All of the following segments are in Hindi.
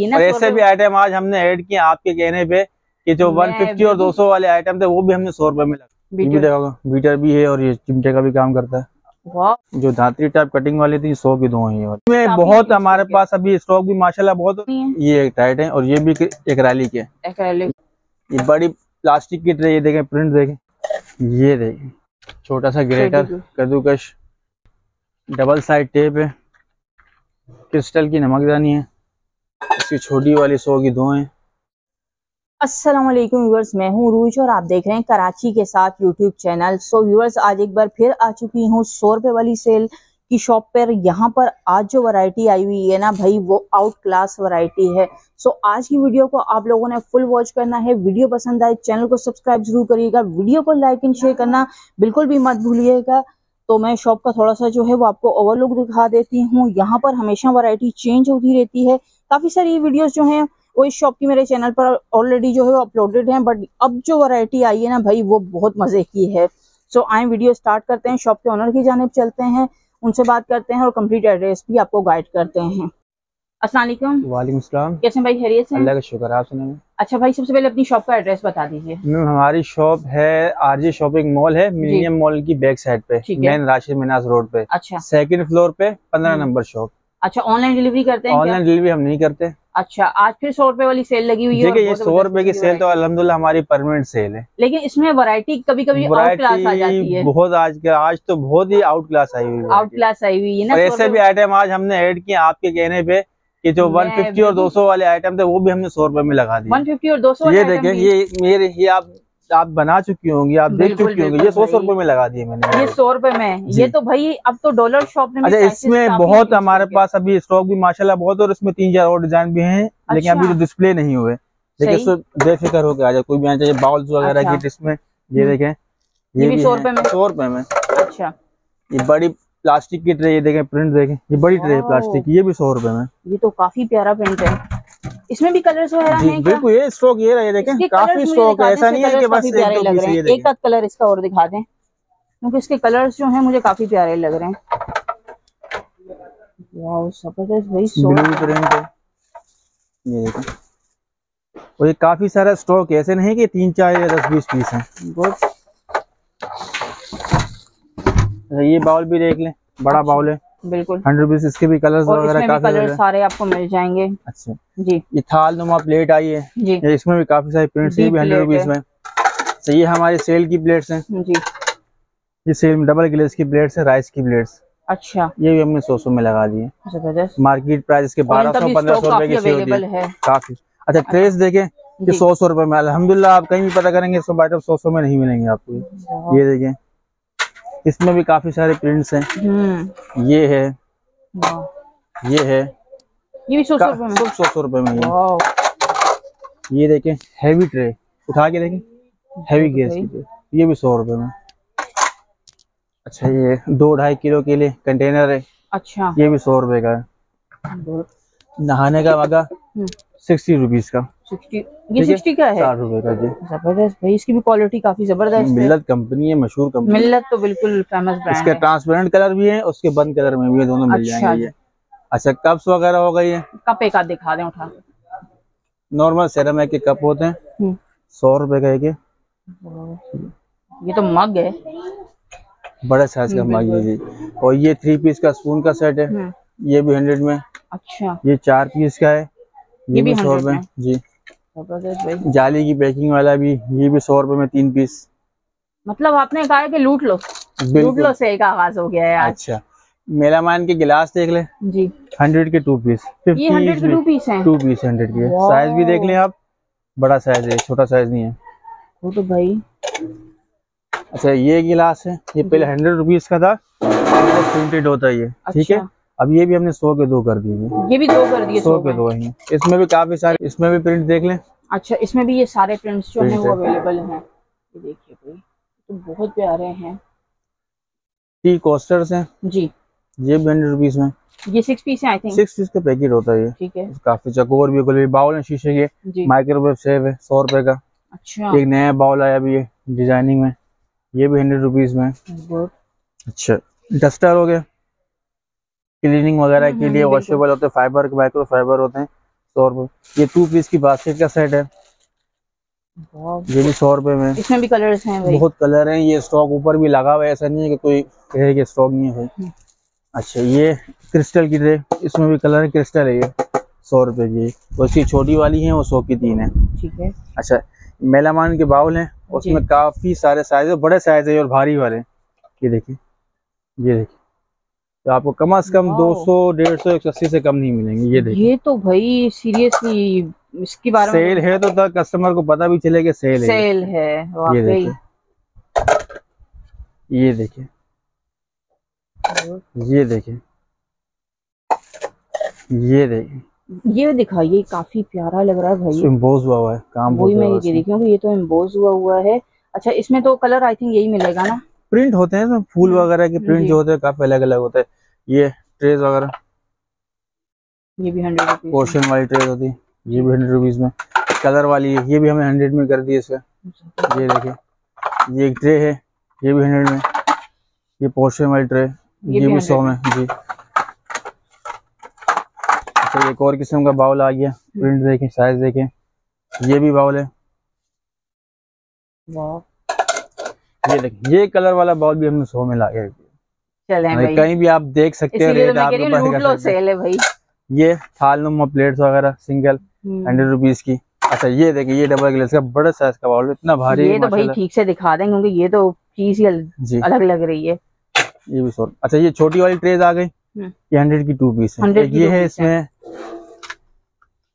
ये ना और ऐसे भी आइटम आज हमने ऐड किए आपके कहने पे कि जो मैं 150 और भी- 200 वाले आइटम थे वो भी हमने सौ रुपए में लगा बीटर। बीटर भी है और ये चिमटे का भी काम करता है। जो धात्री टाइप कटिंग वाली थी सौ की दो हैं इसमें बहुत हमारे पास अभी स्टॉक भी माशाल्लाह बहुत ये एक टाइट है और ये भी एक रैली के ये बड़ी प्लास्टिक की ट्रे ये देखें प्रिंट देखें। ये देखें छोटा सा ग्रेटर। कद्दूकश डबल साइड टेप है। क्रिस्टल की नमकदानी है। इसकी छोटी वाली सौ की दो हैं अस्सलाम वालेकुम व्यूअर्स, मैं हूँ रूज और आप देख रहे हैं कराची के साथ यूट्यूब चैनल। सो व्यूअर्स, आज एक बार फिर आ चुकी हूँ सौ रुपए वाली सेल की शॉप पर। यहाँ पर आज जो वैरायटी आई हुई है ना भाई, वो आउट क्लास वैरायटी है। सो आज की वीडियो को आप लोगों ने फुल वॉच करना है। वीडियो पसंद आए चैनल को सब्सक्राइब ज़रूर करिएगा। वीडियो को लाइक एंड शेयर करना बिल्कुल भी मत भूलिएगा। तो मैं शॉप का थोड़ा सा जो है, वो आपको ओवरलुक दिखा देती हूँ। यहाँ पर हमेशा वैरायटी चेंज होती रहती है। काफ़ी सारी वीडियोस जो हैं वो इस शॉप की मेरे चैनल पर ऑलरेडी जो है अपलोडेड है बट अब जो वैरायटी आई है ना भाई वो बहुत मज़े की है। सो आए वीडियो स्टार्ट करते हैं शॉप के ऑनर की जानिब चलते हैं उनसे बात करते हैं और कंप्लीट एड्रेस भी आपको गाइड करते हैं। अस्सलाम वालेकुम। कैसे हैं भाई खैरियत से अल्लाह का शुक्र आप सुनाइए। अच्छा भाई सबसे पहले अपनी शॉप का एड्रेस बता दीजिए। मैम हमारी शॉप है आरजे शॉपिंग मॉल है मिलीनियम मॉल की बैक साइड पे मेन राशिद मिनाज रोड पे। अच्छा। सेकंड फ्लोर पे पंद्रह हम्म। नंबर शॉप अच्छा ऑनलाइन डिलीवरी करते हैं ऑनलाइन डिलीवरी हम नहीं करते। अच्छा आज फिर सौ रुपए वाली सेल लगी हुई है ये सौ रुपए की सेल तो। अल्हम्दुलिल्लाह हमारी परमानेंट सेल है। लेकिन इसमें वैरायटी कभी कभी आउट क्लास आ जाती है। बहुत आज के आज तो बहुत ही आउट क्लास आई हुई है। आउट क्लास आई हुई है ना ऐसे भी आइटम आज हमने एड किए आपके कहने पे कि जो मैं 150 और भी- 200 वाले आइटम थे वो भी हमने सौ रुपए में लगा दिए। 150 और 200 ये देखें ये मेरे ये आप आप बना चुकी होंगी आप देख चुकी होंगी ये सौ सौ। रुपए में लगा दिए मैंने ये सौ रुपए में ये तो भाई अब तो डॉलर शॉप में अच्छा इसमें बहुत हमारे पास अभी स्टॉक भी माशाल्लाह बहुत और इसमें तीन चार और डिज़ाइन भी हैं लेकिन अभी अच्छा। तो डिस्प्ले नहीं हुए देखिए। सो बेफिक्र होकर आ जाए कोई भी आना चाहिए बाउल्स वगैरह अच्छा। की इसमें ये हम्म। देखें ये भी भी 100 हैं, रुपए में? सौ रुपए में अच्छा ये बड़ी प्लास्टिक की ट्रे ये देखें प्रिंट देखें ये बड़ी ट्रे है प्लास्टिक की ये भी सौ रुपए में ये तो काफ़ी प्यारा प्रिंट है इसमें भी कलर्स वगैरह हैं बिल्कुल ये स्टॉक ये रहा देखें काफ़ी स्टॉक है ऐसा नहीं है कि बस एक दो लग रहे हैं। एक आध कलर इसका और दिखा दें क्योंकि इसके कलर्स जो हैं मुझे काफ़ी प्यारे लग रहे हैं। वाह ज़बरदस्त भाई सौ ब्लू प्रिंट है। ये देखें। और ये काफ़ी सारा स्टॉक है ऐसे नहीं कि तीन चार या दस बीस पीस हैं। गुड अच्छा, ये बाउल भी देख लें बड़ा बाउल है। बिल्कुल। हंड्रेड रुपीज़ इसके भी कलर्स वगैरह कलर सारे आपको मिल जाएँगे। अच्छा। जी। ये थाल नुमा प्लेट आई है। जी। इसमें भी काफ़ी सारी प्रिंट्स ये भी हंड्रेड रुपीज़ में। तो ये हमारी सेल की प्लेट्स हैं। जी। ये सेल में डबल ग्लेस की प्लेट्स है राइस की प्लेट्स अच्छा। ये भी हमने सौ सौ में लगा दिए ज़बरदस्त। मार्केट प्राइस इसके बारह सौ पंद्रह सौ रुपए की सेल है। काफ़ी। अच्छा ट्रेस देखें ये सौ सौ रुपए में। अल्हम्दुलिल्लाह आप कहीं भी पता करेंगे सब आइटम सौ सौ में नहीं मिलेंगे आपको। ये देखें। इसमें भी काफ़ी सारे प्रिंट्स हैं। हम्म। ये है। ये है। ये भी सौ सौ रुपए में? सब सौ सौ रुपए में ये। ये देखें हैवी ट्रे उठा के देखें हैवी गैस की ये भी सौ रुपए में। अच्छा ये दो ढाई किलो के लिए कंटेनर है। अच्छा। ये भी सौ रुपए का है। नहाने का मगा हम्म। सिक्सटी रुपीज़ का। 60 ये? 60 का है? साठ रुपए का जी। ज़बरदस्त भाई इसकी भी क्वालिटी काफ़ी ज़बरदस्त मिल्लत कंपनी है मशहूर कंपनी मिल्लत तो बिल्कुल फ़ेमस ब्रांड इसके ट्रांसपेरेंट कलर भी है उसके बंद कलर में भी दोनों मिल अच्छा जाएँगे अच्छा कप्स वगैरह हो गई है? कप एक दिखा दें उठा। नॉर्मल सेरामिक के कप होते हैं? हम्म। सौ रुपए का एक ये तो मग है। बड़े साइज़ का मग है जी। और ये थ्री पीस का स्पून का सेट है। हम्म। ये भी हंड्रेड में। अच्छा। ये चार पीस का है। ये भी सौ रुपए जी। जाली की पैकिंग वाला भी ये भी सौ रुपए में तीन पीस। मतलब आपने कहा है कि लूट लो। लूट लो से एक आगाज़ हो गया है आज अच्छा। मेलामान के गिलास देख ले। जी। हंड्रेड के टू पीस ये हंड्रेड के टू पीस हैं। टू पीस हंड्रेड के। साइज़ भी देख लें आप। बड़ा साइज़ है छोटा साइज़ नहीं है। वो तो भाई। अच्छा ये गिलास है। ये पहले हंड्रेड रुपीज़ का था। प्रिंटेड होता है ये ठीक है? अच्छा। अब ये भी हमने सौ के दो कर दिए ये भी दो कर दिए सौ के दो हैं। इसमें भी काफ़ी सारे इसमें भी प्रिंट देख लें। अच्छा इसमें भी ये सारे प्रिंट्स जो हैं वो अवेलेबल हैं। ये देखिए भाई तो बहुत प्यारे हैं। टी कोस्टर्स हैं। जी। ये भी हंड्रेड रुपीज़ में। ये सिक्स पीस हैं आई थिंक सिक्स पीस का पैकेट होता है ये। ठीक है। काफ़ी चकोर भी गुल बाउल है शीशे के। माइक्रोवेव सेव है सौ रुपए का। अच्छा। एक नया बाउल आया भी है डिज़ाइनिंग में। ये भी हंड्रेड रुपीज़ में। अच्छा। डस्टर हो गया। क्लीनिंग वगैरह के हम्म, लिए वॉशेबल होते हैं फाइबर के माइक्रो फाइबर होते हैं सौ रुपए। ये टू पीस की बास्केट का सेट है। ये भी सौ रुपए में। इसमें भी कलर्स हैं भाई। बहुत कलर हैं ये स्टॉक ऊपर भी लगा हुआ है ऐसा नहीं है कि कोई कहे कि स्टॉक नहीं है। हम्म। अच्छा ये क्रिस्टल की ट्रे इसमें भी कलर है क्रिस्टल है ये। सौ रुपए की। तो इसकी छोटी वाली है वो सौ की तीन है। ठीक है। अच्छा मेलामान के बाउल हैं उसमें काफ़ी सारे साइज़ है बड़े साइज़ है और भारी वाले ये देखिए ये देखिए। तो आपको कम से कम वाओ। दो सौ डेढ़ सौ एक सौ अस्सी से कम नहीं मिलेंगे ये देखिए। ये तो भाई सीरियसली इसके बारे सेल है तो तक कस्टमर को पता भी चले कि सेल है। सेल है ये देखिए। ये देखिए। ये देखिए। ये देखिए। ये दिखाइए काफ़ी प्यारा लग रहा है भाई। इम्पोज हुआ हुआ है काम वही मैं ये देखी हूँ ये तो एम्बोज हुआ हुआ है। अच्छा इसमें तो कलर आई थिंक यही मिलेगा ना? प्रिंट होते हैं इसमें फूल हम्म, वगैरह के प्रिंट जो होते हैं काफ़ी अलग अलग होते हैं। ये ट्रेज वगैरह। ये भी हंड्रेड पोर्शन वाली ट्रेज होती है ये भी हंड्रेड रुपीज़ में। कलर वाली है ये भी हमें हंड्रेड में कर दी इसका ये देखिए ये एक ट्रे है ये भी हंड्रेड में। ये पोर्शन वाली ट्रे ये ये भी सौ में जी। अच्छा एक और किस्म का बाउल आ गया प्रिंट देखें साइज़ देखें। ये भी बाउल है। वाह। ये देखें ये कलर वाला बॉल भी हमने सौ में ला के चले भाई। कहीं भी आप देख सकते हैं तो रेट मैं आप कह रही हूँ ऊपर लूट लो सेल है भाई। ये थाल नुमा प्लेट्स वगैरह सिंगल हंड्रेड रुपीज़ की। अच्छा ये देखिए ये डबल ग्लास का बड़ा साइज़ का बाउल इतना भारी ये तो भाई ठीक से दिखा दें क्योंकि ये तो चीज़ ही अलग लग रही है। ये भी सौ अच्छा ये छोटी वाली ट्रेज आ गई। हम्म। ये हंड्रेड की टू पीस है। 100 एक की ये है इसमें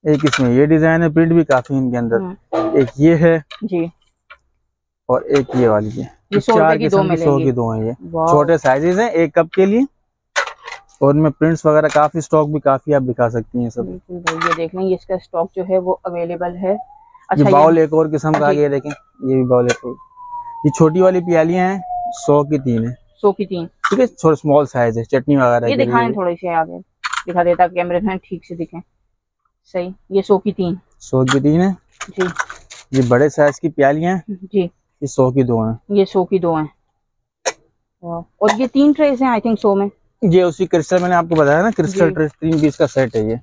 एक इसमें ये डिज़ाइन है प्रिंट भी काफ़ी इनके अंदर। हम्म, एक ये है जी। और एक ये वाली है। ये चार दो किस्म की सौ की दो हैं ये। छोटे साइजेस हैं एक कप के लिए। और इनमें प्रिंट्स वगैरह काफ़ी स्टॉक भी काफ़ी आप दिखा सकती हैं सब। बिल्कुल ये देख लें ये इसका स्टॉक जो है वो अवेलेबल है। अच्छा ये बाउल एक और किस्म का। गया देखें ये भी बाउल एक और। ये छोटी वाली प्यालियाँ हैं सौ की तीन है। सौ की तीन। ठीक है थोड़ा स्मॉल साइज़ है चटनी वगैरह ये दिखाएँ थोड़े से आगे। दिखा देता कैमरे में ठीक से दिखें। सही ये सौ की तीन। सौ की तीन है। जी। ये बड़े साइज़ की प्यालियाँ हैं। जी। ये सौ की दो हैं। ये सौ की दो हैं। और ये तीन ट्रेस हैं आई थिंक सौ में। ये उसी क्रिस्टल मैंने आपको बताया ना क्रिस्टल जी। ट्रे तीन पीस का सेट है ये।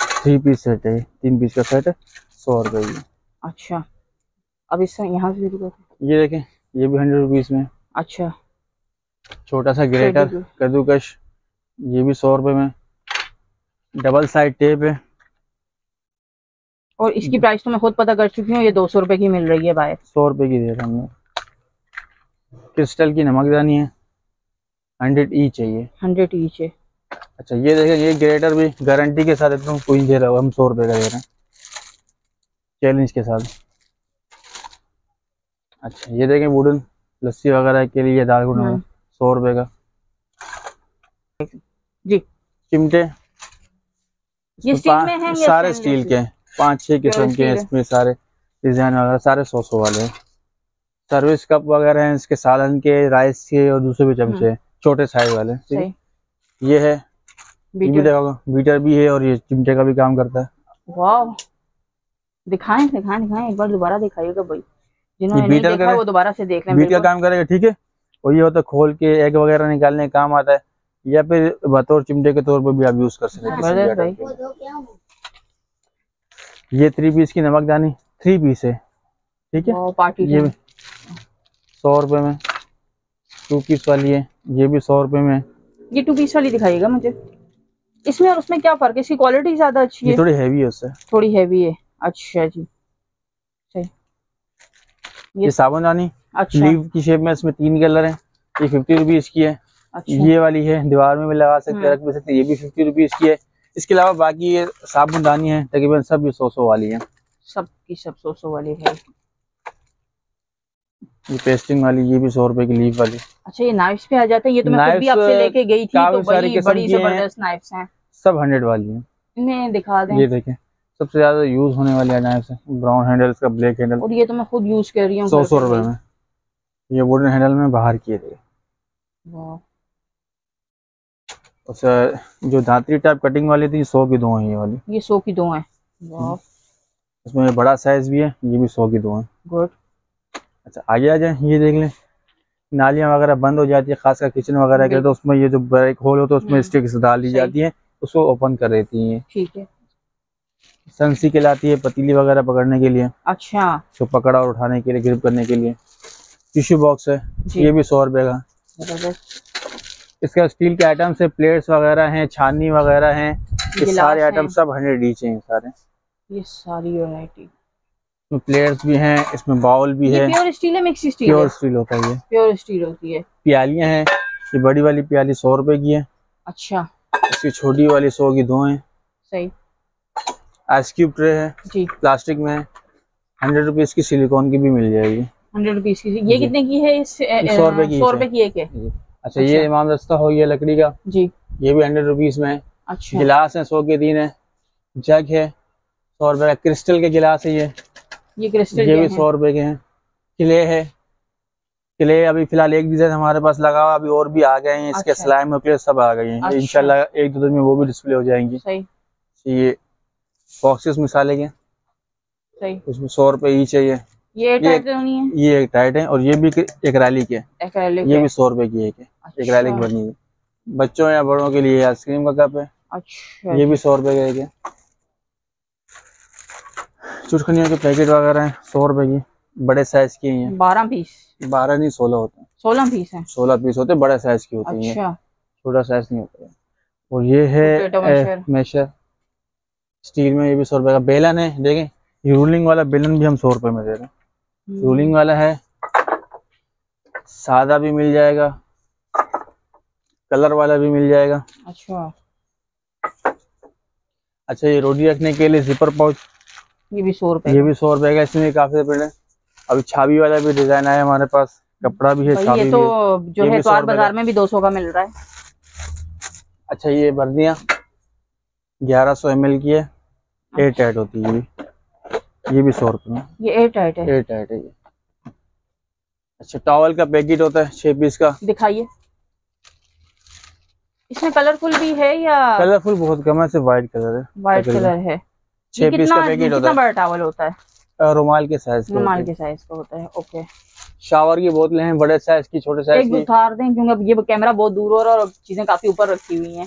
थ्री पीस सेट है तीन पीस का सेट है सौ रुपए ये अच्छा। अब इससे यहाँ से हैं। ये देखें ये भी हंड्रेड रुपीज़ में। अच्छा। छोटा सा ग्रेटर कद्दूकश ये भी सौ रुपए में। डबल साइड टेप है। और इसकी प्राइस तो मैं खुद पता कर चुकी हूँ ये दो सौ रुपए की मिल रही है बाहर सौ रुपए की दे रहे हैं हमने क्रिस्टल की नमकदानी है हंड्रेड ई चाहिए। हंड्रेड ईच है अच्छा ये देखें ये ग्रेटर भी गारंटी के साथ एकदम कोई दे रहा हो हम सौ रुपए का दे रहे हैं। चैलेंज के साथ। अच्छा ये देखें वुडन लस्सी वगैरह के लिए दाल गुना हम्म। सौ रुपए का। जी। चिमटे ये स्टील में हैं सारे स्टील के हैं। पाँच छह किस्म के हैं इसमें सारे डिज़ाइन वगैरह सारे सौ सौ वाले हैं। सर्विस कप वगैरह हैं इसके सालन के राइस के और दूसरे भी चमचे हैं छोटे साइज़ वाले ठीक है? ये है। बीटर। बीटर भी है और ये चिमटे का भी काम करता है। वाह दिखाएँ दिखाएँ दिखाएँ एक बार दोबारा दिखाइएगा भाई। जिन्होंने बीटर देखा? वो दोबारा से देख लें बीट का काम करेगा ठीक है? और ये होता है खोल के एग वगैरह निकालने का काम आता है या फिर बतौर चिमटे के तौर पर भी आप यूज़ कर सकते हैं किसी भी ज़बरदस्त आइटम भाई के। ये थ्री पीस की नमकदानी थ्री पीस है ठीक है? पार्टी ये सौ रुपए में टू पीस वाली है ये भी सौ रुपए में ये टू पीस वाली दिखाइएगा मुझे। इसमें और उसमें क्या फ़र्क है? इसकी क्वालिटी ज़्यादा अच्छी है। थोड़ी हैवी है उससे। थोड़ी हैवी है। अच्छा जी। सही। ये साबुनदानी अच्छा। लीव की शेप में इसमें तीन कलर है। ये फिफ्टी रुपीज़ की है। अच्छा। ये वाली है दीवार में भी लगा सकते हम्म। हैं रख भी सकते ये भी फिफ्टी रुपीज़ की है। इसके अलावा बाकी ये साबुनदानी है तकरीबन सब ये सौ सौ वाली है। सब की सब सौ सौ वाली है। ये पेस्टिंग वाली ये भी सौ रुपए की लीव वाली। अच्छा ये नाइफ्स पे आ जाते हैं? ये तो मैं खुद भी आपसे लेके गई थी तो बड़ी बड़ी ज़बरदस्त नाइफ्स हैं। सब हंड्रेड वाली है। इन्हें दिखा दें। ये देखें सबसे ज़्यादा यूज़ होने वाली नाइफ है। ब्राउन हैंडल इसका ब्लैक हैंडल और ये तो मैं खुद यूज़ कर रही हूँ। सौ सौ रुपए में। ये वुडन हैंडल में बाहर किए थे। और जो धातरी टाइप कटिंग वाली थी सौ की दो हैं ये वाली। ये सौ की दो हैं। वाह। इसमें बड़ा साइज़ भी है ये भी सौ की दो हैं। गुड अच्छा आगे आ जाए ये देख लें। नालियाँ वगैरह बंद हो जाती है खासकर किचन वगैरह के तो उसमें ये जो ब्रेक होल होता है उसमें हम्म, स्टिक्स डाल दी जाती है उसको ओपन कर देती है। ठीक है। संसी कहलाती है पतीली वगैरह पकड़ने के लिए। अच्छा। तो पकड़ा और उठाने के लिए ग्रिप करने के लिए। टिश्यू बॉक्स है ये भी सौ रुपए का। इसका स्टील के आइटम्स है प्लेट्स वगैरह हैं छानी वगैरह हैं। ये सारे आइटम सब हंड्रेड ईच हैं सारे। ये सारी वैरायटी इसमें प्लेट्स भी हैं इसमें बाउल भी ये है। प्योर स्टील है मिक्स स्टील प्योर स्टील होता है प्योर स्टील होती है। प्यालियाँ हैं ये बड़ी वाली प्याली सौ रुपए की है। अच्छा। इसकी छोटी वाली सौ की दो है। सही। आइस क्यूब ट्रे है जी। प्लास्टिक में है। हंड्रेड रुपीज़ की सिलिकॉन की भी मिल जाएगी। हंड्रेड रुपीज़ की। ये कितने की है इस सौ रुपए की सौ। रुपए की एक है? अच्छा ये अच्छा। इमाम दस्ता हो गया लकड़ी का। जी। ये भी हंड्रेड रुपीज़ में है। अच्छा। गिलास है सौ के तीन है। जग है सौ रुपए का। क्रिस्टल के गिलास है ये। ये क्रिस्टल ये भी सौ रुपए के हैं। किले है। किले अभी फ़िलहाल एक डिज़ाइन हमारे पास लगा हुआ अभी और भी आ गए हैं। इसके अच्छा। स्लाइम क्ले सब आ गए हैं। अच्छा। इंशाल्लाह एक दो दिन में वो भी डिस्प्ले हो जाएँगी। सही। ये बॉक्सेस मिसाले के सही। उसमें सौ रुपए ईच है ये। ये टाइप तो है? ये एक टाइट है और ये भी एक रैली के एक्रेलिक ये भी सौ रुपए की एक है एक। रैली की बनी है। बच्चों या बड़ों के लिए आइसक्रीम का कप है। अच्छा। ये भी सौ रुपए का एक है। चुटकनियों के पैकेट वगैरह हैं सौ रुपए की। बड़े साइज़ की हैं। बारह पीस? बारह नहीं सोलह होते हैं। सोलह पीस है? सोलह पीस होते हैं बड़े साइज़ की होती हैं। अच्छा। छोटा साइज़ नहीं होता है। और ये है मेशर स्टील में ये भी सौ रुपए का बेलन है। देखें ये रूलिंग वाला बेलन भी हम सौ रुपए में दे रहे हैं। रूलिंग वाला है। सादा भी मिल जाएगा। कलर वाला भी मिल जाएगा। अच्छा। अच्छा ये रोटी रखने के लिए जिपर पाउच ये भी सौ रुपए ये भी सौ रुपए का इसमें काफ़ी रुपए है। अभी छाबी वाला भी डिज़ाइन आया हमारे पास। कपड़ा भी है छाबी ये तो जो है रुपए बाज़ार में भी दो सौ का मिल रहा है। अच्छा ये वर्दियाँ ग्यारह सौ एम की है। एयर टाइट होती है। ये भी सौ रुपए में। ये एयर टाइट है। एयर टाइट है ये। अच्छा टॉवल का पैकेट होता है छह पीस का। दिखाइए। इसमें कलरफुल भी है या कलरफुल बहुत कम है सिर्फ़ व्हाइट कलर है। व्हाइट कलर है। छह पीस का पैकेट कितना होता बड़ा टावल होता है? है रुमाल के साइज़ रुमाल के साइज़ का होता है ओके शावर की बोतलें हैं बड़े साइज़ की छोटे साइज़ एक की। उतार दें क्योंकि अब ये कैमरा बहुत दूर हो रहा है और चीज़ें काफ़ी ऊपर रखी हुई हैं।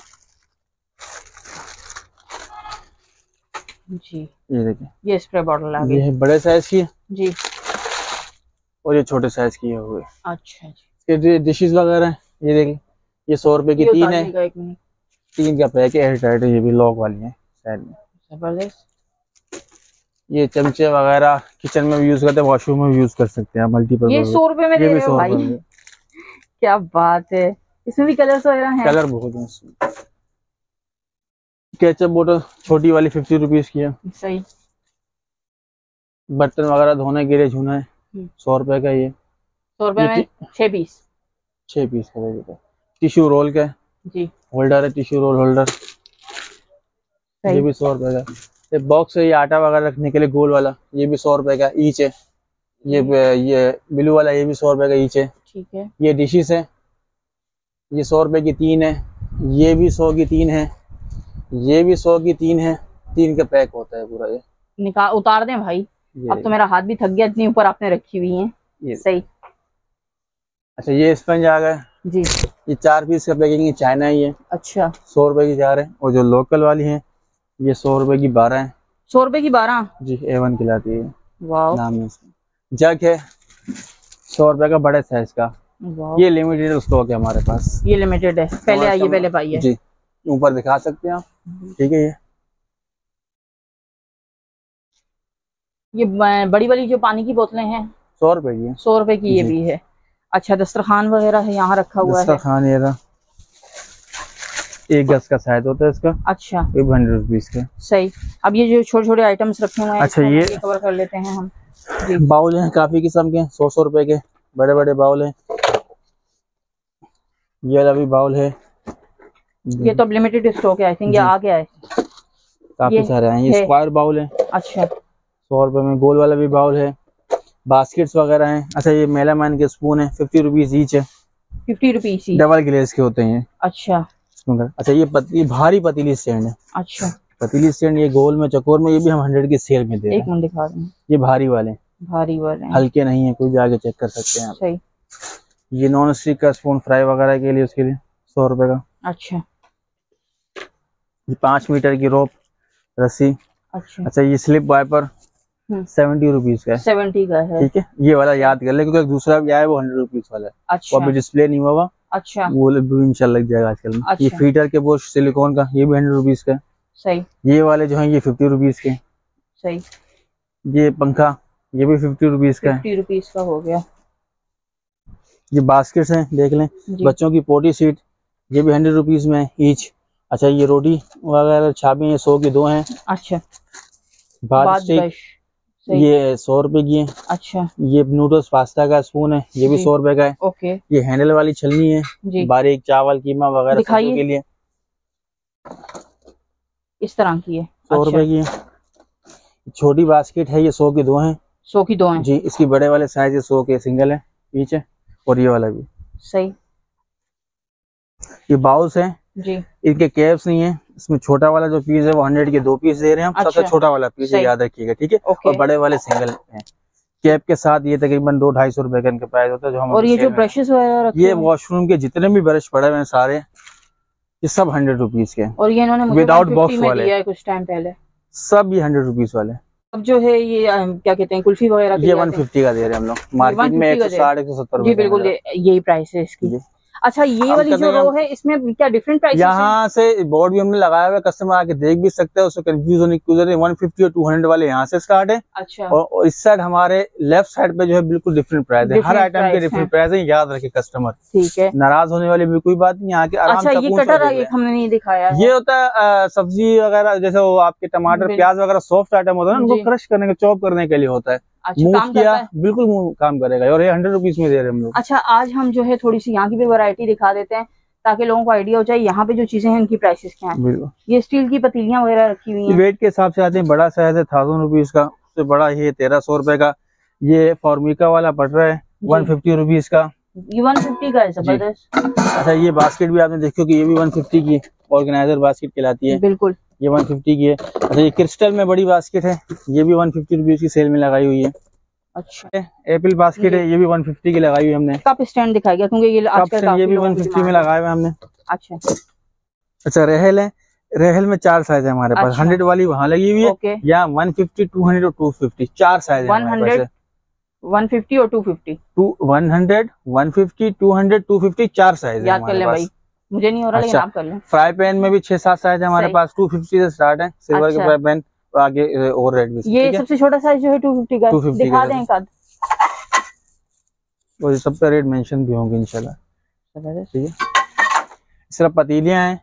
जी। ये देखिए। ये स्प्रे बॉटल आ ये गई। है बड़े साइज़ की जी। और ये छोटे साइज़ की है हुए अच्छा जी। इसके डिशेज वगैरह हैं ये देखिए ये सौ रुपए की तीन है। तीन का पैक है एयर टाइट ये भी लॉक वाली है साइड में। ज़बरदस्त। ये चमचे वगैरह किचन में भी यूज़ करते हैं वॉशरूम में भी यूज़ कर सकते हैं ये सौ रुपए में दे ये रहे हो भाई। क्या बात है। इसमें भी कलर्स वगैरह हैं। कलर बहुत है केचप बोतल छोटी वाली फिफ्टी रुपीज़ की है। सही। बर्तन वगैरह धोने के लिए झुना है। हम्म। सौ रुपए का ये सौ रुपए में छह पीस छह पीस का है टिश्यू रोल का जी। होल्डर है टिश्यू रोल होल्डर ये भी सौ रुपए का ये बॉक्स है ये आटा वगैरह रखने के लिए गोल वाला। ये भी सौ रुपए का ईच है। ये ये ब्लू वाला ये भी सौ रुपए का ईच है। ठीक है। ये डिशेस है। ये सौ रुपए की तीन है। ये भी सौ की तीन है। ये भी सौ की तीन है तीन का पैक होता है पूरा ये। निकाल उतार दें भाई। अब तो मेरा हाथ भी थक गया इतनी ऊपर आपने रखी हुई है। ये सही। अच्छा ये स्पंज आ गए। जी। ये चार पीस का पैकिंग है चाइना ही है। अच्छा। सौ रुपए की चार है और जो लोकल वाली है ये सौ रुपए की बारह है। सौ रुपए की बारह? जी ए वन खिलाती है। नाम है जग है सौ रुपए का बड़े साइज़ का। ये लिमिटेड स्टॉक है हमारे पास। ये लिमिटेड है। पहले आइए पहले पाइए। जी ऊपर दिखा सकते हैं आप। ठीक है ये? ये बड़ी वाली जो पानी की बोतलें हैं। सौ रुपए की सौ रुपए की ये भी है। अच्छा दस्तरखान वगैरह है यहाँ रखा हुआ है। खान ये रहा। एक गज का साइज़ होता है इसका। अच्छा। हंड्रेड रुपीज़ का। सही। अब ये जो छोटे छोटे आइटम्स रखे हुए हैं अच्छा, ये- कवर कर लेते हैं हम। बाउल हैं काफ़ी किस्म के सौ सौ रुपए के बड़े बड़े बाउल हैं। ये वाला भी बाउल है। ये तो अब लिमिटेड स्टॉक है आई थिंक ये आ गया है। काफ़ी सारे हैं ये स्क्वायर बाउल है। अच्छा। सौ रुपए में गोल वाला भी बाउल है। बास्केट्स वगैरह हैं। अच्छा ये मेला मैन के स्पून है फिफ्टी रुपीज़ ईच है। फिफ्टी रुपीज़ डबल ग्लेज के होते हैं। अच्छा। अच्छा ये पतली भारी पतीली स्टैंड है। अच्छा। पतीली स्टैंड ये गोल में चकोर में ये भी हम हंड्रेड के सेल में दे रहे एक हैं। मिनट दिखा दें ये भारी वाले भारी वाले हल्के नहीं है कोई भी आगे चेक कर सकते हैं आप। सही। ये नॉन स्टिक का स्पून फ्राई वगैरह के लिए उसके लिए सौ रुपए का। अच्छा। ये पाँच मीटर की रोप रस्सी। अच्छा। अच्छा ये स्लिप वाइपर हम्म। सेवेंटी रुपीज़ का है। सेवेंटी का है। ठीक है? ये वाला याद कर ले क्योंकि दूसरा भी आया वो हंड्रेड रुपीज़ वाला है। वो अच्छा। अभी डिस्प्ले नहीं हुआ हुआ। अच्छा। वो भी इंशाल्लाह लग जाएगा आजकल में। ये अच्छा। फीटर के वो सिलिकॉन का ये भी हंड्रेड रुपीज़ का है। सही। ये वाले जो है ये फिफ्टी रुपीज़ के सही। ये पंखा ये भी फिफ्टी रुपीज़ का है। फिफ्टी रुपीज़ का हो गया। ये बास्केट्स हैं देख लें। बच्चों की पोटी सीट ये भी हंड्रेड रुपीज़ में ईच अच्छा ये रोटी वगैरह छाबी हैं सौ की दो हैं। अच्छा। बाथ बाद स्टिक ब्रश सही ये सौ रुपए की है। अच्छा। ये नूडल्स पास्ता का स्पून है ये भी सौ रुपए का है। ओके। ये हैंडल वाली छलनी है बारीक चावल कीमा वगैरह। के लिए। इस तरह की है। सौ अच्छा। रुपए की है। छोटी बास्केट है ये सौ की दो है। सौ की दो है। जी इसकी बड़े वाले साइज़ सौ के सिंगल है पीछे और ये वाला भी। सही। ये बाउल्स है। जी। इनके कैप्स नहीं है। इसमें छोटा वाला जो पीस है वो हंड्रेड के दो पीस दे रहे हैं। हम सबसे अच्छा। छोटा वाला पीस है याद रखिएगा ठीक है? और बड़े वाले सिंगल है। कैप के साथ ये तकरीबन दो ढाई सौ रुपए का इनका प्राइस होता है जो हम और ये जो ब्रशेस वगैरह ये वॉशरूम के जितने भी ब्रश पड़े हुए हैं सारे ये सब हंड्रेड रुपीज़ के। और ये इन्होंने मुझे without 150 box में वाले। कुछ टाइम पहले। सब ये हंड्रेड रुपीज़ वाले। अब जो है ये क्या कहते हैं कुल्फी वगैरह ये वन। फिफ्टी का दे रहे हैं हम लोग। मार्केट में एक सौ साठ एक सौ सत्तर बिल्कुल यही प्राइस है इसकी। जी। अच्छा ये वाली जो रो है इसमें क्या डिफरेंट प्राइस यहाँ से बोर्ड भी हमने लगाया हुआ है कस्टमर आके देख भी सकते हैं उससे कंफ्यूज होने की ज़रूरत वन फिफ्टी और टू हंड्रेड वाले यहाँ से स्टार्ट है। अच्छा। और इस साइड हमारे लेफ़्ट साइड पे जो है बिल्कुल डिफरेंट प्राइस है। हर आइटम के डिफरेंट। प्राइस है। याद रखे कस्टमर ठीक है। नाराज़ होने वाली भी कोई बात नहीं यहाँ के आराम अच्छा ये कटर एक हमने नहीं दिखाया ये होता है सब्ज़ी वगैरह जैसे वो आपके टमाटर प्याज वगैरह सॉफ्ट आइटम होता है ना उनको क्रश करने के चॉप करने के लिए होता है। मूव काम किया बिल्कुल काम करेगा। और ये हंड्रेड रुपीज़ में दे रहे हैं हम लोग। अच्छा आज हम जो है थोड़ी सी यहाँ की भी वैरायटी दिखा देते हैं ताकि लोगों को आइडिया हो जाए यहाँ पे जो चीज़ें हैं इनकी प्राइसेस क्या हैं। ये स्टील की पतीलियाँ वगैरह रखी हुई हैं। वेट के हिसाब से आते हैं बड़ा साइज़ है थाउज़ेंड रुपीज़ का उससे बड़ा ये तेरह सौ रुपए का। ये फॉर्मिका वाला पड़ रहा है वन फिफ्टी रुपीज़ का। ये वन फिफ्टी का है ज़बरदस्त। अच्छा ये बास्केट भी आपने देखो कि ये भी वन फिफ्टी की ऑर्गेनाइजर बास्केट कहलाती है। बिल्कुल। ये वन फिफ्टी की है। अच्छा ये क्रिस्टल में बड़ी बास्केट है। ये भी वन फिफ्टी रुपीज़ की सेल में लगाई हुई है। अच्छा। एप्पल बास्केट है ये भी वन फिफ्टी की लगाई हुई हमने। कप स्टैंड दिखाएगा क्योंकि ये आजकल ये भी लोगों वन की फिफ्टी में लगाए हुए हमने। अच्छा। अच्छा रेहल है रेहल में चार साइज़ है हमारे पास। अच्छा। हंड्रेड वाली वहाँ लगी हुई है या वन फिफ्टी टू हंड्रेड और टू फिफ्टी चार साइज़ है हमारे 100 पास वन फिफ्टी और two fifty two one hundred one fifty two hundred two fifty चार साइज़ है याद कर हमारे भाई पास। मुझे नहीं हो रहा लेकिन अच्छा। आप कर लें। फ्राई पैन में भी छह सात साइज़ हमारे पास टू फिफ्टी से स्टार्ट है सिल्वर अच्छा। के। फ्राई पैन आगे और रेड भी ये सबसे छोटा साइज़ जो है टू फिफ्टी का है। 250 दिखा दें। एक आध और सब पे रेट मेंशन भी होंगे इंशाल्लाह। ठीक है। सिर्फ़ पतीलियाँ हैं।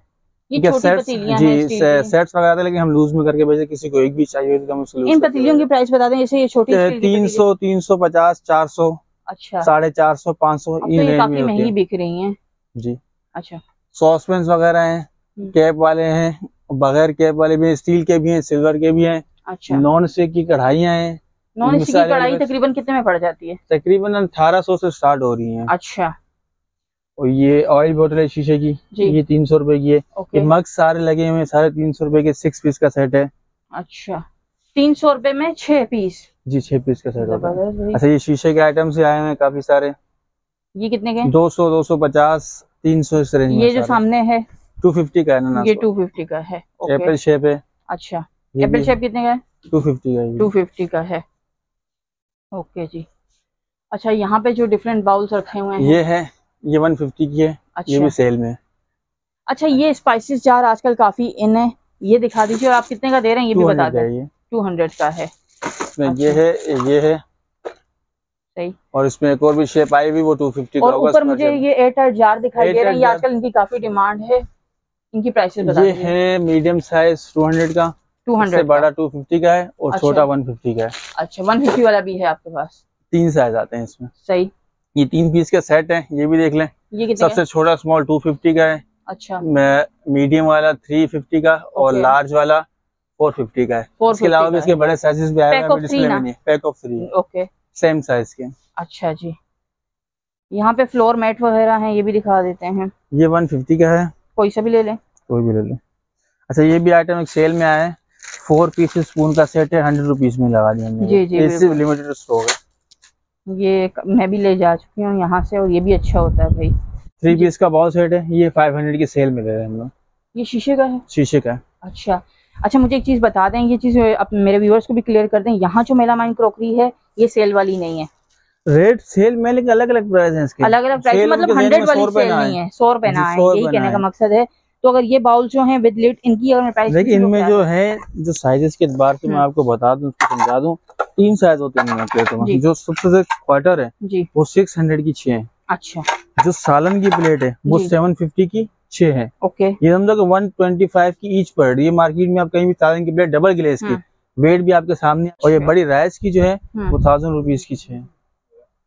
ये पतीलियाँ जी हैं सेट्स वगैरह लेकिन हम लूज में करके भेजे किसी को एक भी चाहिए तो हम उसको इन पतीलियों की प्राइस बता दें जैसे ये छोटी तीन सौ तीन सौ पचास चार सौ अच्छा। साढ़े चार सौ पाँच सौ तो काफ़ी महँगी बिक रही हैं। जी। अच्छा। सॉसपेन वगैरह हैं हम्म। कैप वाले हैं बगैर कैप वाले भी हैं स्टील के भी हैं सिल्वर के भी हैं अच्छा। नॉन स्टिक की कढ़ाइयाँ हैं। नॉन स्टिक की कढ़ाई तकरीबन कितने में पड़ जाती है? तकरीबन अठारह सौ से स्टार्ट हो रही हैं। अच्छा। और ये ऑयल बोतल है शीशे की ये तीन सौ रुपए की है। ये मग सारे लगे हुए साढ़े तीन सौ रुपए के सिक्स पीस का सेट है। अच्छा। तीन सौ रुपये में छह पीस जी छह पीस का सेट होता है। अच्छा ये शीशे के आइटम से आए हुए हैं काफ़ी सारे। ये कितने के दो सौ दो सौ पचास तीन सौ इस रेंज ये जो सामने है टू फिफ्टी का है ना ये टू फिफ्टी का है ओके एप्पल शेप है। अच्छा एप्पल शेप कितने का है? टू फिफ्टी का टू फिफ्टी का है। ओके जी। अच्छा यहाँ पे जो डिफरेंट बाउल्स रखे हुए हैं। ये है ये वन फिफ्टी की है ये अच्छा। भी सेल में अच्छा ये स्पाइसेस जार आजकल काफ़ी इन है। ये दिखा दीजिए और आप कितने का दे रहे हैं ये भी बता दें। टू हंड्रेड का है। इसमें ये है ये है सही। और इसमें एक और भी शेप आई हुई वो टू फिफ्टी का होगा ऊपर मुझे। ये एयर जार दिखाई दे रहे हैं। आजकल इनकी काफ़ी डिमांड है। इनकी प्राइसेस बता ये है। मीडियम साइज़ टू हंड्रेड का। टू हंड्रेड बड़ा टू फिफ्टी का है और अच्छा। छोटा वन फिफ्टी का है। अच्छा वन फिफ्टी वाला भी है आपके पास? तीन साइज़ आते हैं इसमें। सही। ये तीन पीस का सेट है ये भी देख लें। ये? सबसे छोटा स्मॉल टू फिफ्टी का है। अच्छा। मीडियम वाला थ्री फिफ्टी का और लार्ज वाला फोर फिफ्टी का है। 450 इसके अलावा भी इसके बड़े साइजेस भी आए हैं डिस्प्ले में नहीं pack of three okay same size के। अच्छा जी। यहाँ पे फ्लोर मैट वगैरह हैं ये भी दिखा देते हैं। ये वन फिफ्टी का है। कोई सा भी ले लें। कोई भी ले ले। अच्छा ये भी आइटम एक सेल में आया है। फोर पीस स्पून का सेट है हंड्रेड रुपीज़ में लगा दिया जी, जी, ये लिमिटेड स्टॉक है। ये मैं भी ले जा चुकी हूँ यहाँ से और ये भी अच्छा होता है भाई। थ्री पीस का बाउल सेट है। ये फाइव हंड्रेड की सेल में दे रहे हैं हम लोग। ये शीशे का है? शीशे का है। अच्छा। अच्छा मुझे एक चीज़ बता दें ये चीज़ मेरे व्यूअर्स को भी क्लियर कर दें। यहाँ जो मेला माइन क्रॉकरी है ये सेल वाली नहीं है। रेट सेल में लेकिन अलग अलग प्राइस है इसके। अलग अलग प्राइस मतलब हंड्रेड वाली सेल नहीं है सौ रुपए ना है यही कहने का मकसद है। तो अगर ये बाउल जो है विद लिड इनकी अगर मैं प्राइस देखिए इनमें जो है जो साइजेस के बार से मैं हम्म। आपको बता दूँ समझा दूँ तीन साइज़ होते हैं जो। सबसे क्वार्टर है वो सिक्स हंड्रेड की छह है। अच्छा। जो सालन की प्लेट है वो सेवन फिफ्टी की छह है। ओके ये समझो वन ट्वेंटी फाइव की ईच रही है। मार्केट में आप कहीं भी सालन की प्लेट डबल ग्लेस की हम्म। वेट भी आपके सामने और ये। बड़ी राइस की जो है वो हम्म थाउज़ेंड रुपीज़ की छह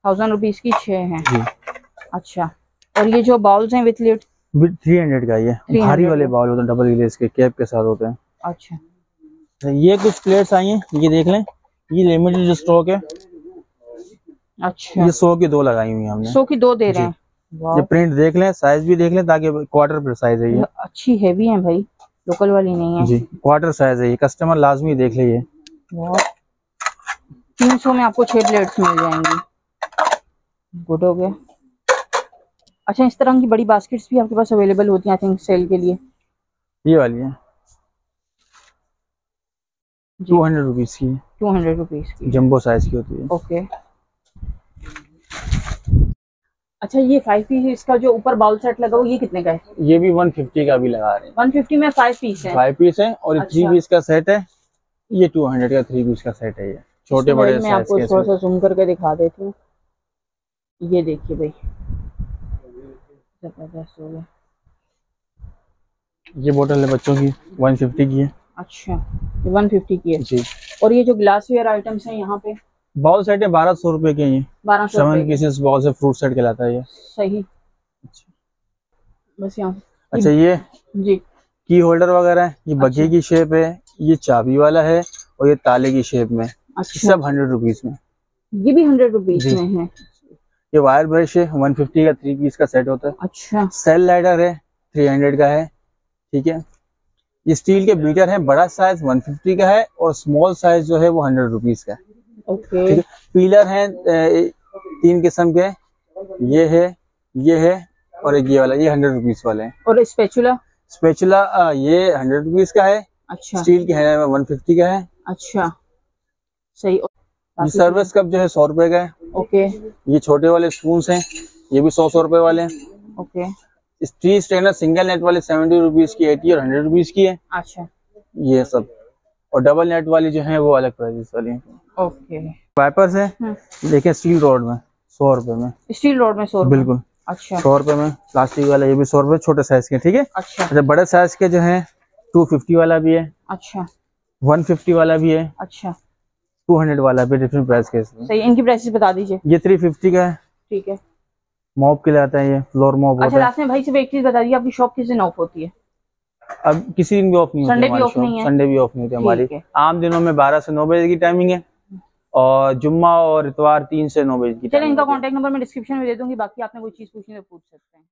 थाउज़ेंड रुपीज़ की छह है। जी। अच्छा। और ये जो बाउल्स हैं विथ लिड थ्री हंड्रेड का ये। भारी वाले बाउल होते हैं डबल ग्लेस के कैप के साथ होते हैं। अच्छा। तो ये कुछ प्लेट्स आई हैं ये देख लें। ये लिमिटेड जो स्टॉक है अच्छा। ये सौ की दो लगाई हुई हैं हमने। सौ की दो दे रहे हैं। ये प्रिंट देख लें साइज़ भी देख लें ताकि क्वार्टर पर साइज़ है ये। अच्छी हैवी है भाई। लोकल वाली नहीं है। जी क्वार्टर साइज़ है ये। कस्टमर लाजमी देख ले ये। वाह तीन सौ में आपको छह प्लेट्स मिल जाएँगी। गुड हो गया। अच्छा इस तरह की बड़ी बास्केट्स भी आपके पास अवेलेबल होती हैं आई थिंक सेल के लिए। ये वाली है। टू हंड्रेड रुपीज़ की। टू हंड्रेड रुपीज़ की। जंबो साइज़ की होती है। ओके अच्छा ये फाइव पीस इसका जो ऊपर बाउल सेट लगा हुआ ये कितने का है? ये भी वन फिफ्टी का भी लगा रहे हैं। वन फिफ्टी में फाइव पीस है। फाइव पीस है और थ्री अच्छा। पीस का सेट है। ये टू हंड्रेड का थ्री पीस का सेट है ये। छोटे बड़े मैं आपको थोड़ा सा जूम करके दिखा देती हूँ। ये देखिए भाई। ज़बरदस्त हो गया। ये बोतल है बच्चों की वन फिफ्टी की है। अच्छा ये वन फिफ्टी की है। जी। और ये जो ग्लासवेयर आइटम्स हैं यहाँ पे बॉल सेट है बारह सौ रुपए के ये। बारह सौ सेवन पीसेस बॉल से फ्रूट सेट कहलाता है ये। सही। बस यहाँ। अच्छा ये? जी। की होल्डर वगैरह है? ये बग्घी अच्छा। की शेप है ये चाबी वाला है और ये ताले की शेप में। अच्छा। सब हंड्रेड रुपीज़ में। ये भी हंड्रेड रुपीज़ में है। ये वायर ब्रश है वन फिफ्टी का थ्री पीस का सेट होता है। अच्छा। सेल लाइटर है थ्री हंड्रेड का है ठीक है? ये स्टील के बीटर है बड़ा साइज़ वन फिफ्टी का है और स्मॉल साइज़ जो है वो हंड्रेड रुपीज़ का है। ओके। पीलर है तीन किस्म के। ये है ये है और एक ये वाला ये हंड्रेड रुपीज़ वाले हैं। और स्पेचुला स्पेचुला ये हंड्रेड रुपीज़ का है। अच्छा। स्टील के है वन फिफ्टी का है। अच्छा। सही। ये सर्विस कप जो है सौ रुपए का है। ओके। ये छोटे वाले स्पून हैं ये भी सौ सौ रुपए वाले हैं। Okay. Steel strainer single net वाले सेवेंटी रुपीज़ की एटी और हंड्रेड रुपीज़ की है। अच्छा। ये सब। और डबल नेट वाली जो है वो अलग प्राइस वाली है। ओके वाइपर्स है। देखिए स्टील रोड में सौ रुपए में। स्टील रोड में सौ बिल्कुल। अच्छा। सौ रुपए में प्लास्टिक वाला ये भी सौ रुपए छोटे साइज़ के ठीक है? अच्छा। अच्छा बड़े साइज़ के जो है टू फिफ्टी वाला भी है। अच्छा। वन फिफ्टी वाला भी है। अच्छा। टू हंड्रेड वाला भी डिफरेंट प्राइस के सही इनकी प्राइसेस बता दीजिए। ये थ्री फिफ्टी का है। ठीक है। मॉप के लिए आता है ये फ्लोर मॉप अच्छा लास्ट में भाई सिर्फ़ एक चीज़ बता दीजिए आपकी शॉप किस दिन ऑफ़ होती है? अब किसी दिन भी ऑफ़ नहीं होती भी हमारी नहीं है? संडे भी ऑफ़ नहीं होती हमारी। आम दिनों में बारह से नौ बजे की टाइमिंग है और जुम्मा और इतवार तीन से नौ बजे की चलिए इनका कॉन्टेक्ट नंबर मैं डिस्क्रिप्शन में दे दूँगी बाकी आपने कोई चीज़ पूछनी तो पूछ सकते हैं।